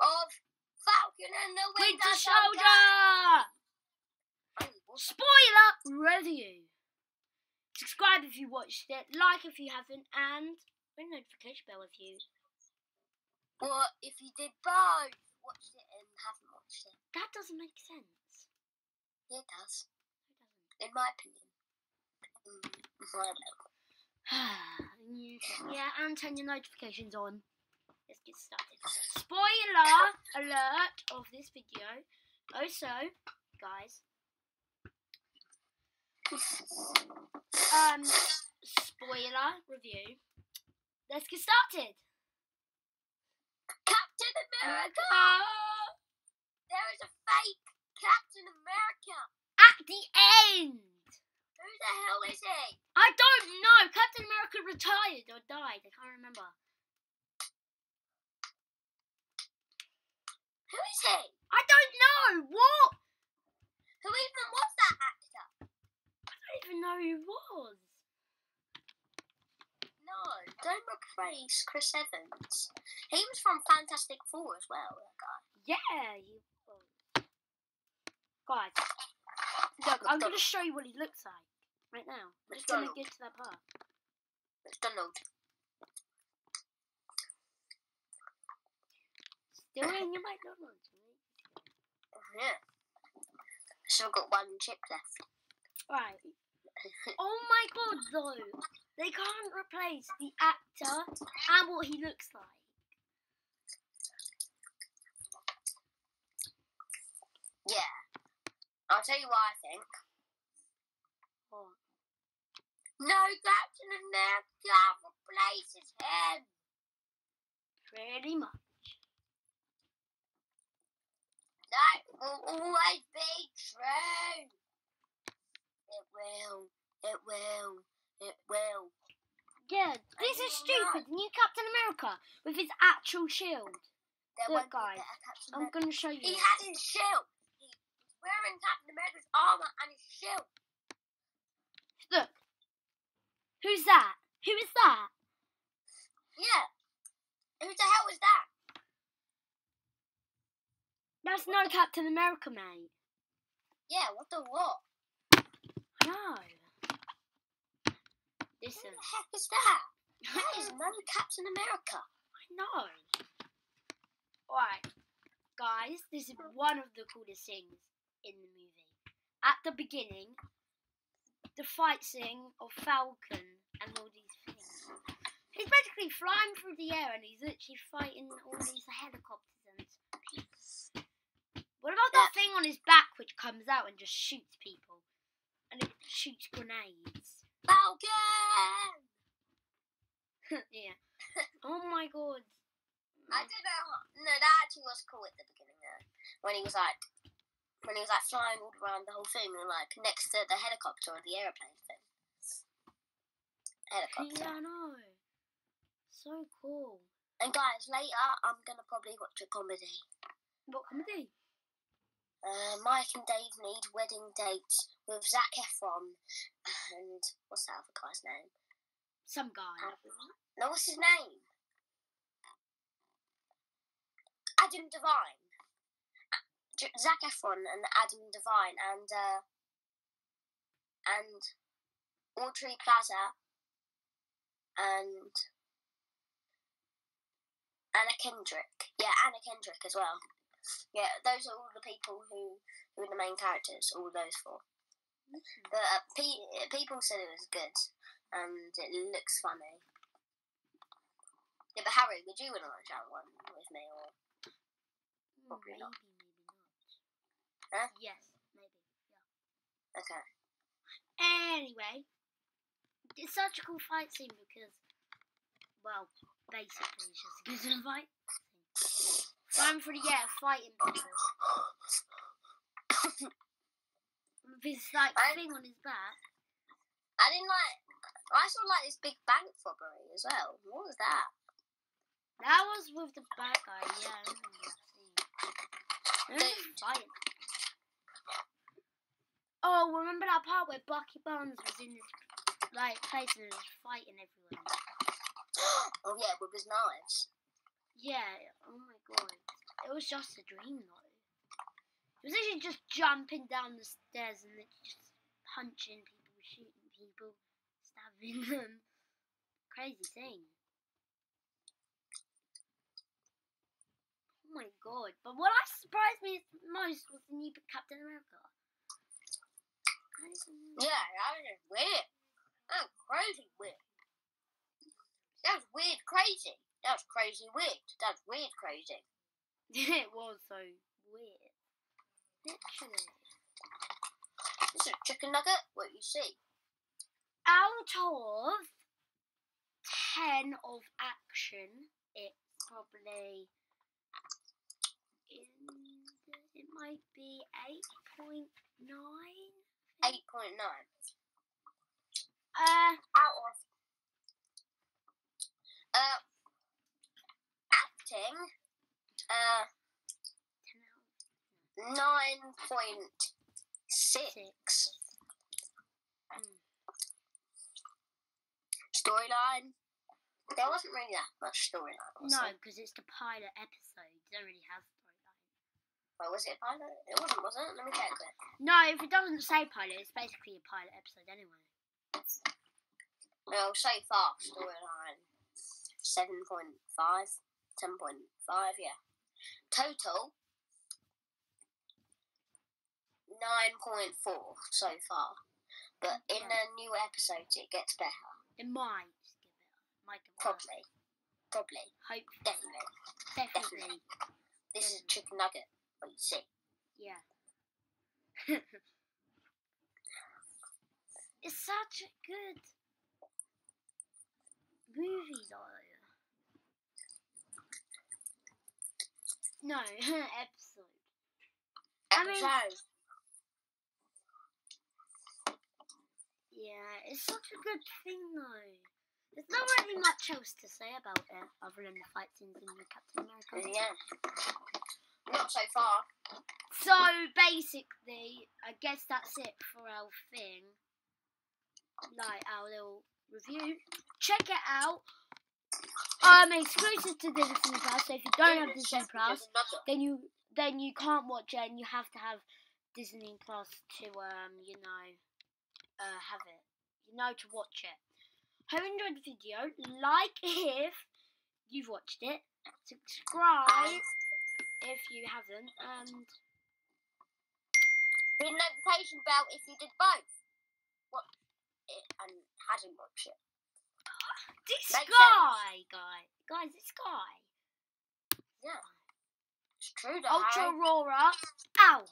of Falcon and the Winter, Winter Soldier. Spoiler review. Subscribe if you watched it, like if you haven't, and ring the notification bell if you. What if you did both? Watched it and haven't watched it? That doesn't make sense. Yeah, it does. It In my opinion. Mm, I don't know. doesn't. You- yeah, and turn your notifications on. Let's get started. Spoiler alert of this video. Also, guys, um, spoiler review. Let's get started. Captain America! Uh, There is a fake Captain America! at the end. Who the hell is he? I don't know. Captain America retired or died. I can't remember. Who is he? I don't know. What? Who even was that actor? I don't even know who he was. No, don't Chris Evans. He was from Fantastic Four as well, that guy. Yeah, was. Guys, look, I'm going to show you what he looks like right now. I'm just going to get to that part. McDonald. Still in your McDonald's, mate. Yeah. Still got one chip left. Right. Oh my god, though. They can't replace the actor and what he looks like. Yeah. I'll tell you what I think. What? No Captain America replaces him. Pretty much. That will always be true. It will. It will. It will. Yeah, this is stupid. New Captain America with his actual shield. There Look, guys, I'm going to show you. He had his shield. He's wearing Captain America's armor and his shield. Look. Who's that? Who is that? Yeah. Who the hell is that? That's no Captain America, mate. Yeah, what the what? No. Listen, the heck is that? That is no Captain America. I know. Alright, guys, this is one of the coolest things in the movie. At the beginning, the fight scene of Falcon and all these things. He's basically flying through the air and he's literally fighting all these helicopters and people. What about that thing on his back which comes out and just shoots people? And it shoots grenades. Falcon! yeah. Oh my god. I don't know. No, that actually was cool at the beginning though. When he was like, when he was like flying all around the whole thing and like next to the helicopter or the aeroplane thing. Helicopter. Yeah, I know. So cool. And guys, later I'm gonna probably watch a comedy. What comedy? Uh, Mike and Dave need wedding dates with Zac Efron and what's that other guy's name? Some guy. No, what's his name? Adam Devine. J- Zac Efron and Adam Devine and uh, and Aubrey Plaza and Anna Kendrick. Yeah, Anna Kendrick as well. Yeah, those are all the people who who are the main characters. All those four. But uh, pe- people said it was good and it looks funny. Yeah, but Harry, would you want to watch that one with me or? Hmm, Probably maybe, not. maybe not. Huh? Yes, maybe. Okay. Anyway, it's such a cool fight scene because, well, basically it's just a good fight. Flying through the air, fighting people. With his like I- thing on his back. I didn't like. I saw like this big bank robbery as well. What was that? That was with the bad guy. Yeah, I remember that scene. They were just Dude. fighting. Oh, remember that part where Bucky Barnes was in this like place and was fighting everyone? oh yeah, with his knives. Yeah. Oh my god. It was just a dream, though. It was actually just jumping down the stairs and just punching people, shooting people, stabbing them. Crazy thing. Oh my god. But what I surprised me most was the new Captain America. Yeah, that was weird. That was crazy weird. That was weird crazy. That was crazy weird. That was weird crazy. it was so weird. Literally. This is a chicken nugget. What you see? Out of 10 of action, it's probably. In, it might be 8.9. Eight point nine. Uh, Out of uh acting uh 10 out of nine point six. Mm. Storyline. There wasn't really that much storyline. No, because it's the pilot episode. You don't really have storyline. Wait, was it a pilot? It wasn't, was it? Let me check it. No, if it doesn't say pilot, it's basically a pilot episode anyway. No, so far storyline 7.5, 10.5, yeah. Total 9.4 so far. But in Yeah. the new episodes, it gets better. It might give it. Might give it. Probably. Probably. Hope. Definitely. Definitely. This is a chicken nugget. What you see? Yeah. it's such a good movie, though. No, episode. I mean- Episode. Yeah, it's such a good thing, though. There's not really much else to say about it other than the fight scenes in the Captain America. Yeah. Not so far. So basically, I guess that's it for our thing. Like our little review. Check it out. Um, exclusive to Disney Plus. So if you don't have Disney Plus, then you then you can't watch it, and you have to have Disney Plus to um you know uh have it. You know to watch it. Hope you enjoyed the video. Like if you've watched it. Subscribe if you haven't, and the notification bell if you did both. What? And hadn't watched it. This Makes guy, guy, guys, this guy, Yeah. It's true, though. Ultra. Aurora, ow.